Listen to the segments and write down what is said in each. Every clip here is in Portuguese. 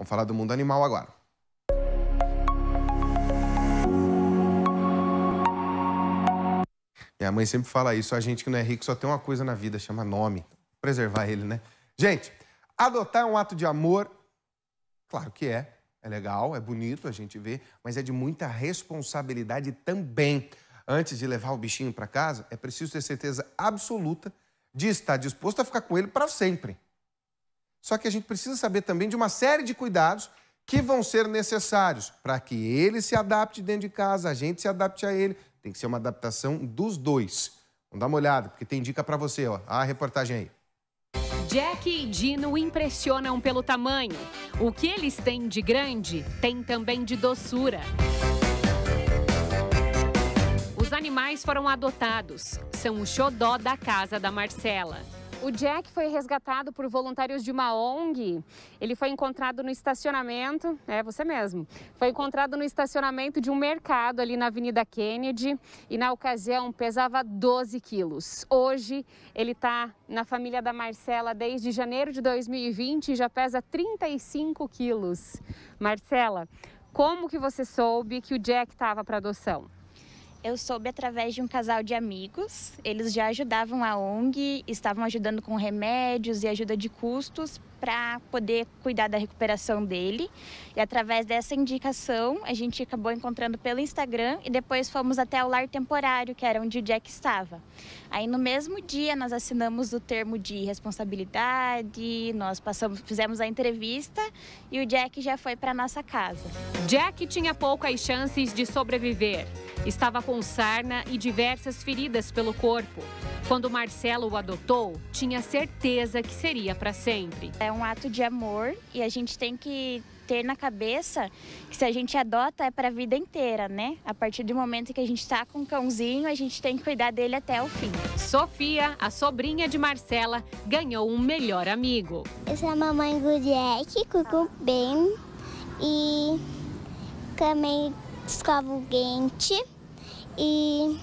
Vamos falar do mundo animal agora. Minha mãe sempre fala isso, a gente que não é rico só tem uma coisa na vida, chama nome. Preservar ele, né? Gente, adotar é um ato de amor, claro que é, é legal, é bonito a gente ver, mas é de muita responsabilidade também. Antes de levar o bichinho para casa, é preciso ter certeza absoluta de estar disposto a ficar com ele para sempre. Só que a gente precisa saber também de uma série de cuidados que vão ser necessários para que ele se adapte dentro de casa, a gente se adapte a ele. Tem que ser uma adaptação dos dois. Vamos dar uma olhada, porque tem dica para você, ó. A reportagem aí. Jack e Dino impressionam pelo tamanho. O que eles têm de grande, tem também de doçura. Os animais foram adotados. São o xodó da casa da Marcela. O Jack foi resgatado por voluntários de uma ONG. Ele foi encontrado no estacionamento, é você mesmo. Foi encontrado no estacionamento de um mercado ali na Avenida Kennedy e na ocasião pesava 12 quilos. Hoje ele está na família da Marcela desde janeiro de 2020 e já pesa 35 quilos. Marcela, como que você soube que o Jack estava para adoção? Eu soube através de um casal de amigos. Eles já ajudavam a ONG, estavam ajudando com remédios e ajuda de custos para poder cuidar da recuperação dele. E através dessa indicação, a gente acabou encontrando pelo Instagram e depois fomos até o lar temporário, que era onde o Jack estava. Aí no mesmo dia nós assinamos o termo de responsabilidade, nós passamos, fizemos a entrevista e o Jack já foi para nossa casa. Jack tinha poucas chances de sobreviver. Estava com sarna e diversas feridas pelo corpo. Quando Marcelo o adotou, tinha certeza que seria para sempre. É um ato de amor e a gente tem que ter na cabeça que se a gente adota é para a vida inteira, né? A partir do momento que a gente está com um cãozinho, a gente tem que cuidar dele até o fim. Sofia, a sobrinha de Marcela, ganhou um melhor amigo. Eu sou a mamãe Guriek, Cucu bem e também escovo o dente e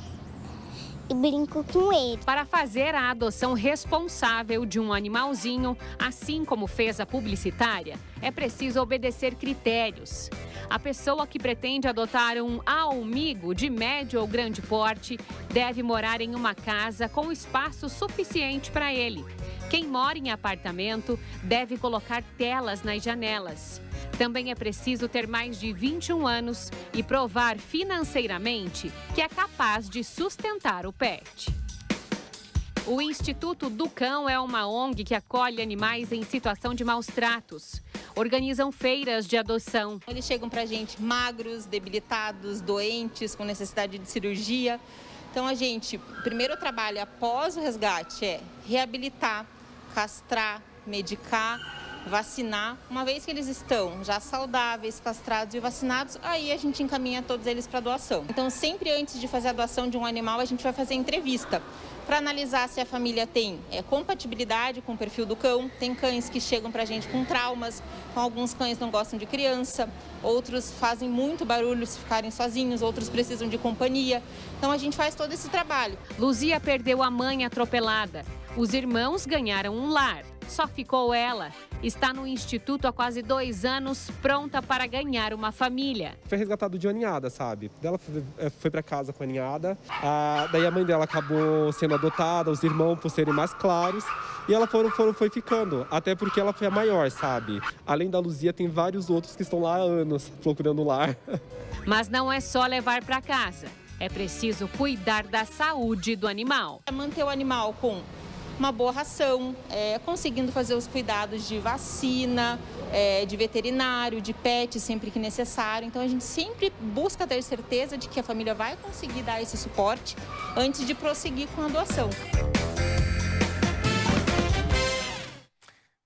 e brinco com ele. Para fazer a adoção responsável de um animalzinho, assim como fez a publicitária, é preciso obedecer critérios. A pessoa que pretende adotar um almigo de médio ou grande porte deve morar em uma casa com espaço suficiente para ele. Quem mora em apartamento deve colocar telas nas janelas. Também é preciso ter mais de 21 anos e provar financeiramente que é capaz de sustentar o pet. O Instituto do Cão é uma ONG que acolhe animais em situação de maus tratos. Organizam feiras de adoção. Eles chegam para a gente magros, debilitados, doentes, com necessidade de cirurgia. Então, a gente, primeiro trabalho após o resgate é reabilitar, castrar, medicar vacinar. Uma vez que eles estão já saudáveis, castrados e vacinados, aí a gente encaminha todos eles para doação. Então, sempre antes de fazer a doação de um animal, a gente vai fazer entrevista para analisar se a família tem é, compatibilidade com o perfil do cão. Tem cães que chegam para a gente com traumas, com alguns cães não gostam de criança, outros fazem muito barulho se ficarem sozinhos, outros precisam de companhia. Então a gente faz todo esse trabalho. Luzia perdeu a mãe atropelada. Os irmãos ganharam um lar. Só ficou ela. Está no instituto há quase dois anos, pronta para ganhar uma família. Foi resgatado de uma ninhada, sabe? Ela foi, eh, foi para casa com a ninhada. Ah, daí a mãe dela acabou sendo adotada, os irmãos por serem mais claros. E ela foram, foram, foi ficando, até porque ela foi a maior, sabe? Além da Luzia, tem vários outros que estão lá há anos procurando lar. Mas não é só levar para casa. É preciso cuidar da saúde do animal. Manter o animal com uma boa ração, é, conseguindo fazer os cuidados de vacina, é, de veterinário, de pet sempre que necessário. Então a gente sempre busca ter certeza de que a família vai conseguir dar esse suporte antes de prosseguir com a doação.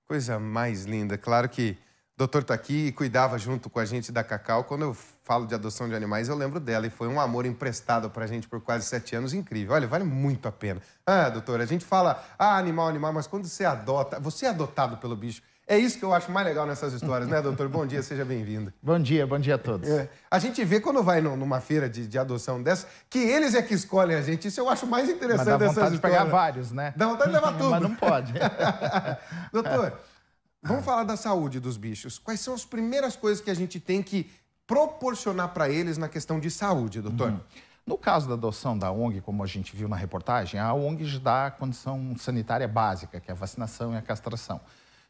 Coisa mais linda. Claro que o doutor está aqui e cuidava junto com a gente da Cacau. Quando eu falo de adoção de animais, eu lembro dela. E foi um amor emprestado para a gente por quase sete anos, incrível. Olha, vale muito a pena. Ah, doutora, a gente fala, ah, animal, animal, mas quando você adota, você é adotado pelo bicho. É isso que eu acho mais legal nessas histórias, né, doutor? Bom dia, seja bem-vindo. Bom dia, bom dia a todos. É, a gente vê quando vai numa feira de, de, adoção dessa, que eles é que escolhem a gente. Isso eu acho mais interessante Mas dá vontade de pegar vários, né? Dá vontade de levar tudo. Mas não pode. doutor, Vamos falar da saúde dos bichos. Quais são as primeiras coisas que a gente tem que proporcionar para eles na questão de saúde, doutor? Uhum. No caso da adoção da ONG, como a gente viu na reportagem, a ONG dá a condição sanitária básica, que é a vacinação e a castração.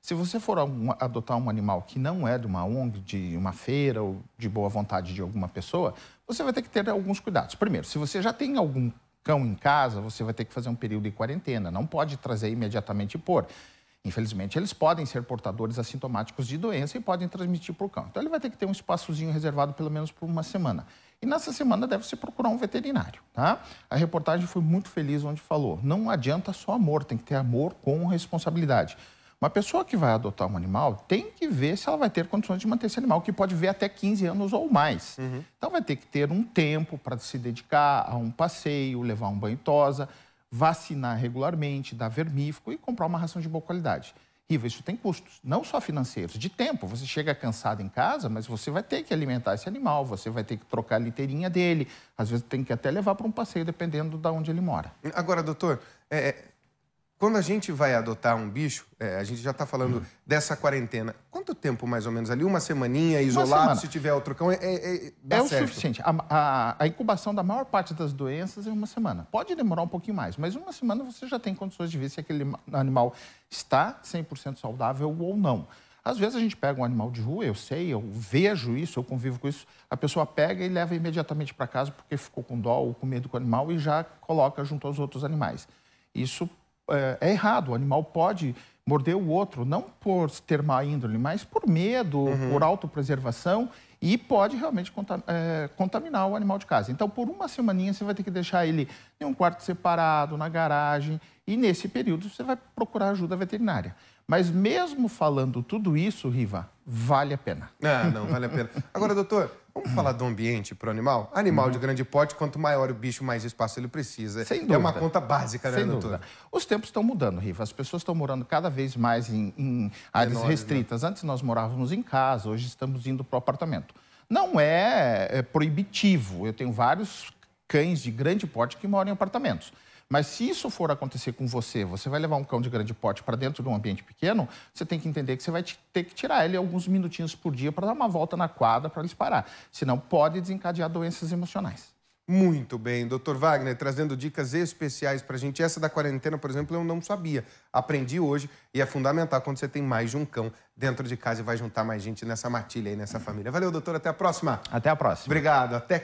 Se você for adotar um animal que não é de uma ONG, de uma feira ou de boa vontade de alguma pessoa, você vai ter que ter alguns cuidados. Primeiro, se você já tem algum cão em casa, você vai ter que fazer um período de quarentena. Não pode trazer imediatamente e pôr. Infelizmente, eles podem ser portadores assintomáticos de doença e podem transmitir para o cão. Então, ele vai ter que ter um espaçozinho reservado pelo menos por uma semana. E nessa semana deve-se procurar um veterinário, tá? A reportagem foi muito feliz onde falou, não adianta só amor, tem que ter amor com responsabilidade. Uma pessoa que vai adotar um animal tem que ver se ela vai ter condições de manter esse animal, que pode ver até 15 anos ou mais. Uhum. Então vai ter que ter um tempo para se dedicar a um passeio, levar um banho tosa, vacinar regularmente, dar vermífugo e comprar uma ração de boa qualidade. Riva, isso tem custos, não só financeiros, de tempo. Você chega cansado em casa, mas você vai ter que alimentar esse animal, você vai ter que trocar a liteirinha dele, às vezes tem que até levar para um passeio, dependendo de onde ele mora. Agora, doutor, é, quando a gente vai adotar um bicho, é, a gente já está falando hum. dessa quarentena. Quanto tempo, mais ou menos, ali? Uma semaninha, isolado, uma semana. se tiver outro cão, é, é, é o certo. suficiente. A, a, a, incubação da maior parte das doenças é uma semana. Pode demorar um pouquinho mais, mas uma semana você já tem condições de ver se aquele animal está 100% saudável ou não. Às vezes a gente pega um animal de rua, eu sei, eu vejo isso, eu convivo com isso, a pessoa pega e leva imediatamente para casa porque ficou com dó ou com medo com o animal e já coloca junto aos outros animais. Isso é, é, errado. O animal pode morder o outro, não por ter má índole, mas por medo, uhum. por autopreservação e pode realmente é, contaminar o animal de casa. Então, por uma semaninha, você vai ter que deixar ele em um quarto separado, na garagem, e nesse período você vai procurar ajuda veterinária. Mas mesmo falando tudo isso, Riva, vale a pena. Ah, não, vale a pena. Agora, doutor, vamos falar do ambiente para o animal? Animal uhum. de grande porte, quanto maior o bicho, mais espaço ele precisa. Sem dúvida. É uma conta básica, né, Sem doutor? Dúvida. Os tempos estão mudando, Riva. As pessoas estão morando cada vez mais em, em áreas Menores, né? restritas. Né? Antes nós morávamos em casa, hoje estamos indo para o apartamento. Não é, é proibitivo. Eu tenho vários cães de grande porte que moram em apartamentos. Mas se isso for acontecer com você, você vai levar um cão de grande porte para dentro de um ambiente pequeno, você tem que entender que você vai ter que tirar ele alguns minutinhos por dia para dar uma volta na quadra para ele parar. Senão pode desencadear doenças emocionais. Muito bem, doutor Wagner, trazendo dicas especiais para a gente. Essa da quarentena, por exemplo, eu não sabia. Aprendi hoje e é fundamental quando você tem mais de um cão dentro de casa e vai juntar mais gente nessa matilha aí, nessa família. Valeu, doutor. Até a próxima. Até a próxima. Obrigado. Até